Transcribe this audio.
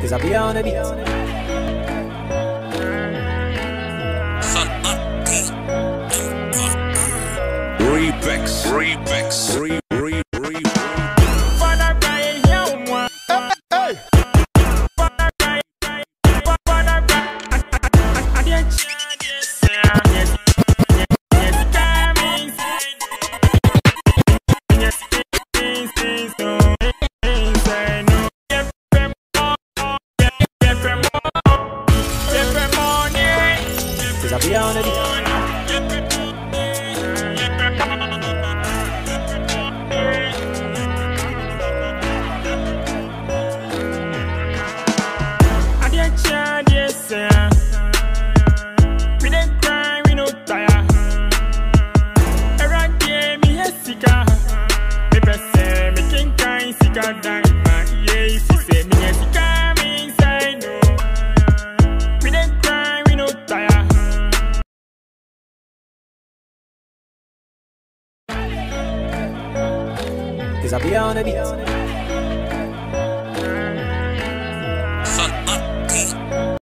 Cause I be on a beat. Rebex, Rebex, Re, Cause I be on a beat. Cause I'll be on a beat.